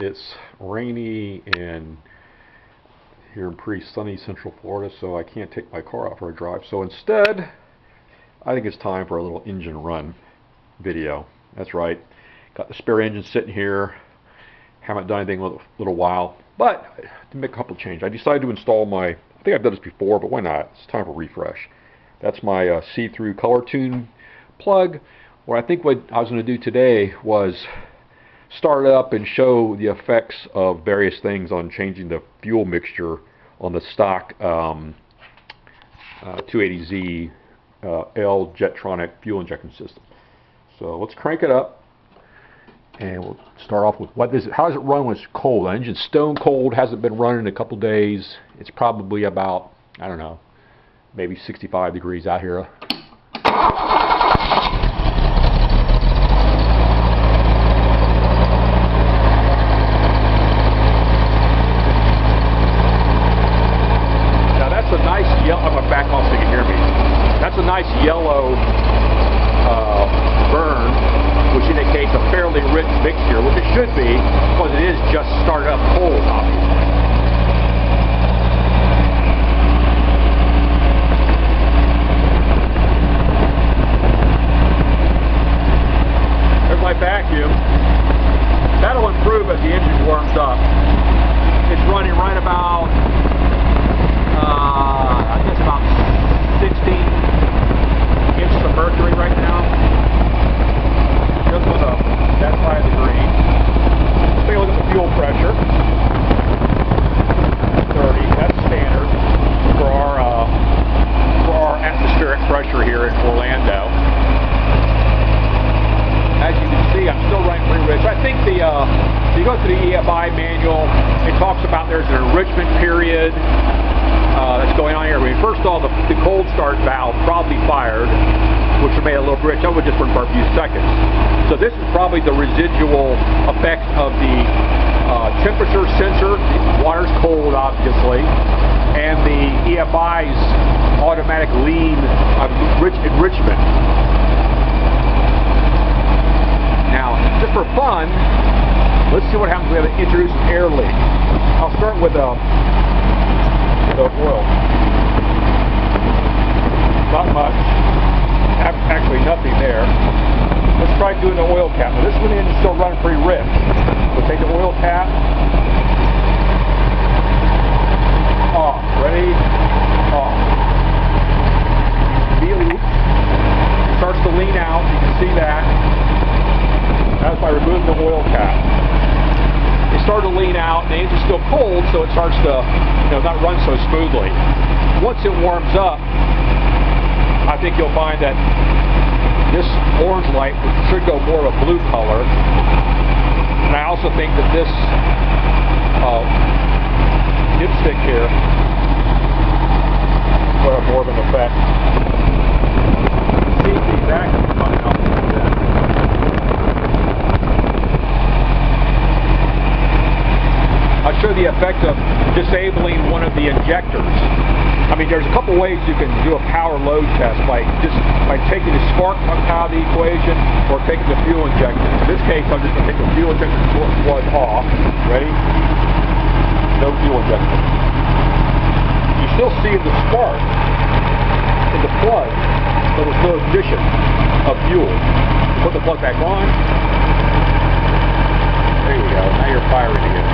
It's rainy and here in pretty sunny central Florida, so I can't take my car out for a drive. So instead, I think it's time for a little engine run video. That's right. Got the spare engine sitting here. Haven't done anything in a little, while, but to make a couple changes. I decided to install my, I think I've done this before, but why not? It's time for a refresh. That's my uh, see-through color tune plug. What I think what I was going to do today was start up and show the effects of various things on changing the fuel mixture on the stock um, uh, 280Z uh, L Jetronic fuel injection system. So let's crank it up and we'll start off with what is it, how does it run when it's cold? The engine's stone cold, hasn't been running in a couple days. It's probably about, I don't know, maybe 65 degrees out here. nice yellow uh, burn, which indicates a fairly rich mixture, which it should be, because it is just started up cold, obviously. There's my vacuum. That'll improve as the engine warms up. It's running right about, uh, I guess about 16 inches of mercury right now. Just with a, that side of the green. Let's take a look at the fuel pressure. 30, that's standard for our, uh, for our atmospheric pressure here in Orlando. As you can see, I'm still running pretty rich. I think the, uh, if you go to the EFI manual, it talks about there's an enrichment period uh, that's going on here. I mean, first of all, the, the cold start valve probably fired, which made it a little rich. That would just run for a few seconds. So this is probably the residual effect of the uh, temperature sensor. The Water's cold, obviously, and the EFI's automatic lean uh, rich enrichment. Now, just for fun, let's see what happens we have an introduce an air leak. I'll start with uh, a the oil. Not much. Actually, nothing there. Let's try doing the oil cap. Now, this one is still running pretty rich. We'll take the oil cap. Off. Ready? Off. Immediately starts to lean out. You can see that. That's by removing the oil cap it started to lean out, and the engine's still cold, so it starts to you know, not run so smoothly. Once it warms up, I think you'll find that this orange light should go more of a blue color. And I also think that this uh, dipstick here will have more of an effect. See the vacuum coming up I'll show the effect of disabling one of the injectors. I mean, there's a couple ways you can do a power load test by just by taking the spark out of the equation or taking the fuel injector. In this case, I'm just going to take the fuel injector plug off. Ready? No fuel injector. You still see the spark in the plug, but there's no ignition of fuel. Put the plug back on. There you go. Now you're firing again.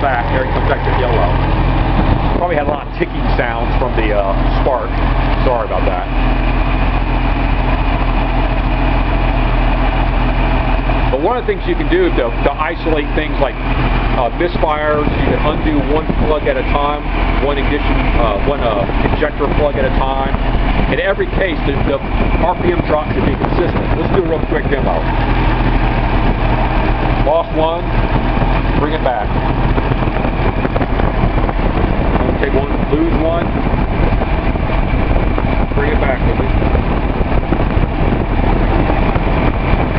back. There comes back to yellow. Probably had a lot of ticking sounds from the uh, spark. Sorry about that. But one of the things you can do to, to isolate things like uh, misfires, you can undo one plug at a time, one ignition, uh, one uh, injector plug at a time. In every case, the, the RPM drop should be consistent. Let's do a real quick demo. Lost one, bring it back. Take one, lose one, bring it back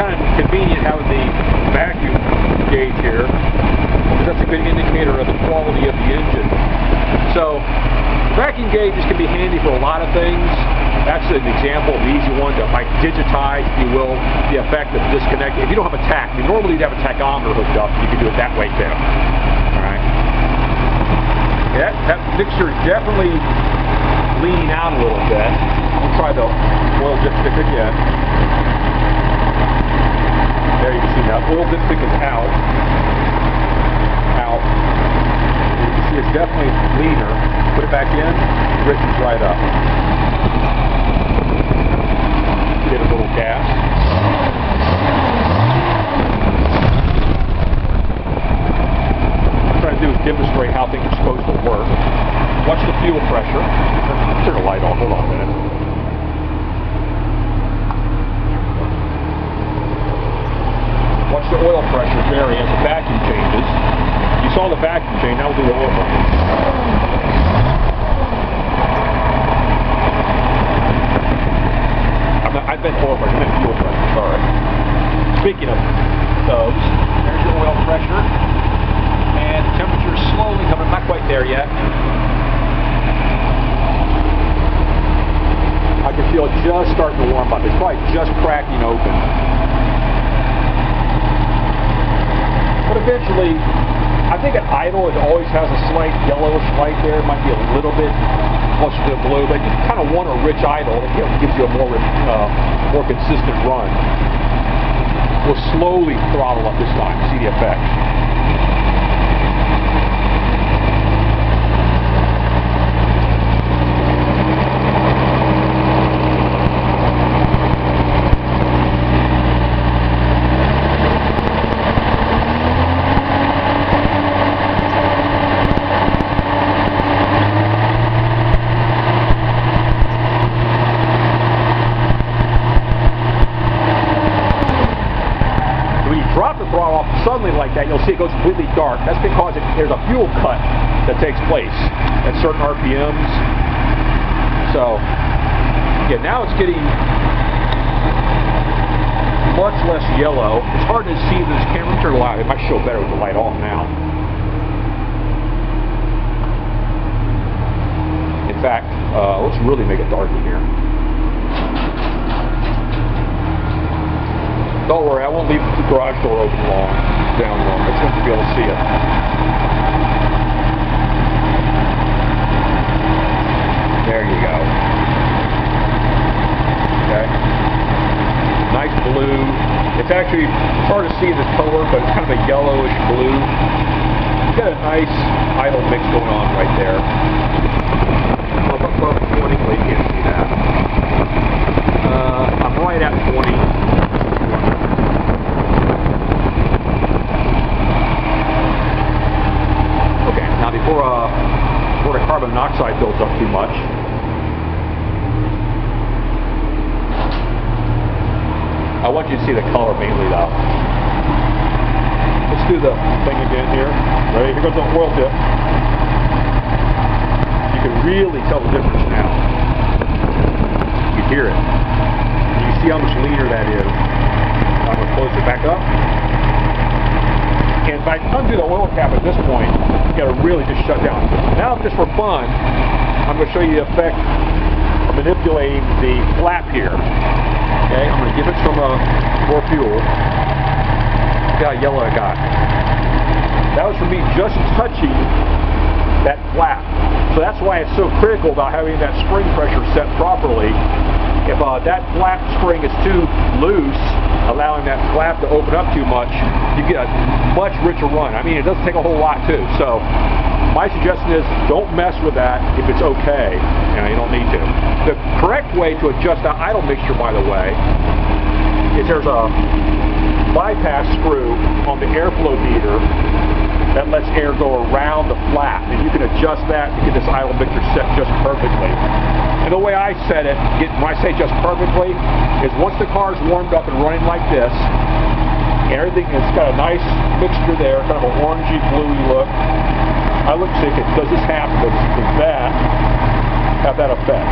kind of convenient having the vacuum gauge here because that's a good indicator of the quality of the engine. So vacuum gauges can be handy for a lot of things. That's an example, of an easy one to like digitize, if you will, the effect of disconnecting. If you don't have a I mean, normally you'd have a tachometer hooked up. You can do it that way too. All right. Yeah, that mixture is definitely leaning out a little bit. I'll try the oil dipstick again. There you can see now, oil dipstick is out. Out. You can see it's definitely leaner. Put it back in, riches right up. Get a little gas. What I'm trying to do is demonstrate how things are supposed to work. Watch the fuel pressure. Turn the light off. Hold on a minute. Watch the oil pressure vary as the vacuum changes. You saw the vacuum change, now we'll do the oil pressure. Not, I've been I meant fuel pressure, sorry. Speaking of those, there's your oil pressure. And the temperature is slowly coming, not quite there yet. I can feel it just starting to warm up. It's probably just cracking open. But eventually, I think at idle it always has a slight yellowish light there. It might be a little bit closer to the blue, but you kind of want a rich idle. It gives you a more uh, more consistent run. We'll slowly throttle up this time. See the effect. suddenly like that, you'll see it goes completely dark. That's because it, there's a fuel cut that takes place at certain RPMs. So, yeah, now it's getting much less yellow. It's hard to see this camera. Turn light. It might show better with the light off now. In fact, uh, let's really make it dark in here. Don't worry, I won't leave the garage door open long, down long. I just to be able to see it. There you go. Okay. Nice blue. It's actually hard to see the color, but it's kind of a yellowish blue. You've got a nice idle mix going on right there. Well, above 20, you can't see that. Uh, I'm right at 20. before, uh, before the carbon monoxide builds up too much. I want you to see the color mainly though. Let's do the thing again here. Ready? Here goes the oil dip. You can really tell the difference now. You can hear it. You can see how much leaner that is. I'm going to close it back up. And if I undo the oil cap at this point, you got to really just shut down. Now, just for fun, I'm going to show you the effect of manipulating the flap here. Okay, I'm going to give it some uh, more fuel. See how yellow I got. That was for me just touching that flap. So that's why it's so critical about having that spring pressure set properly. If uh, that flap spring is too loose, allowing that flap to open up too much, you get a much richer run. I mean, it doesn't take a whole lot too. So my suggestion is don't mess with that if it's okay. You know, you don't need to. The correct way to adjust that idle mixture, by the way, is there's a bypass screw on the airflow meter that lets air go around the flap, and you can adjust that to get this idle mixture set just perfectly. And the way I set it, when I say just perfectly, is once the car is warmed up and running like this, and everything, it's got a nice mixture there, kind of a orangey, bluey look. I look if it does this happen, does, that have that effect?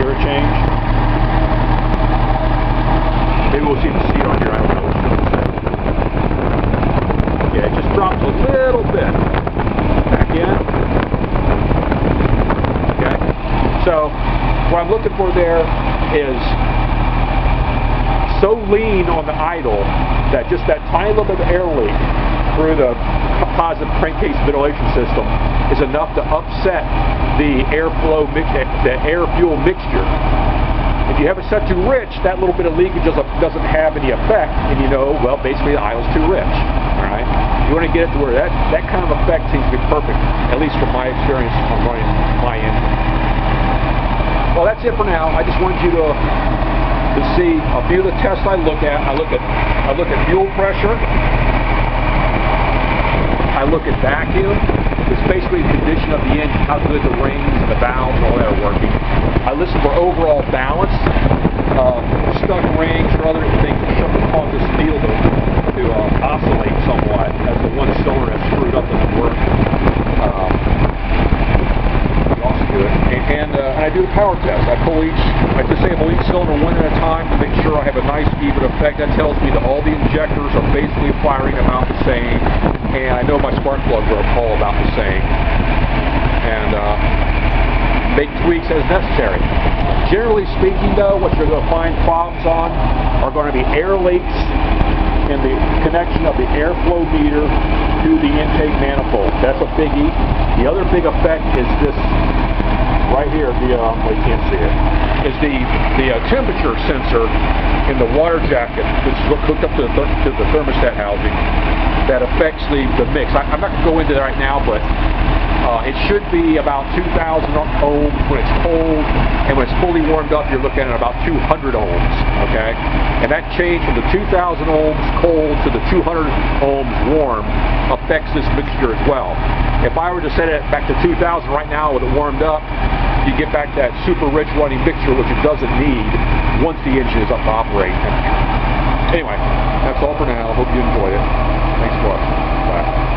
Hear a change? Maybe we'll see the seat on here, I don't know. Yeah, it just drops a little bit. Back in. Okay. So, what I'm looking for there is so lean on the idle that just that tiny little bit of air leak through the composite crankcase ventilation system is enough to upset the airflow, the air fuel mixture. If you have it set too rich, that little bit of leakage doesn't, doesn't have any effect, and you know, well, basically the idle's too rich. All right, you want to get it to where that that kind of effect seems to be perfect, at least from my experience on running my engine. Well, that's it for now. I just wanted you to to see a few of the tests I look at. I look at I look at fuel pressure. I look at vacuum. It's basically the condition of the engine, how good the rings and the valves and all that are working. I listen for overall balance, um, stuck rings or other things that cause the steel to, to uh, oscillate somewhat as the one cylinder has screwed up doesn't work. Um, also do it. And, and, uh, and I do the power test. I pull each, I disable each cylinder one at a time to make sure I have a nice even effect. That tells me that all the injectors are basically firing about the same and I know my spark plugs are all about the same. And uh, make tweaks as necessary. Generally speaking, though, what you're going to find problems on are going to be air leaks in the connection of the airflow meter to the intake manifold. That's a biggie. The other big effect is this right here, the, uh, well, you can't see it, is the, the uh, temperature sensor in the water jacket that's hooked up to the, to the thermostat housing that affects the, the mix. I, am not going to go into that right now, but uh, it should be about 2,000 ohms when it's cold, and when it's fully warmed up, you're looking at about 200 ohms, okay? And that change from the 2,000 ohms cold to the 200 ohms warm affects this mixture as well. If I were to set it back to 2,000 right now with it warmed up, you get back that super rich running mixture, which it doesn't need once the engine is up to operate. Anyway, that's all for now. Hope you enjoyed it. Thanks for watching. Bye.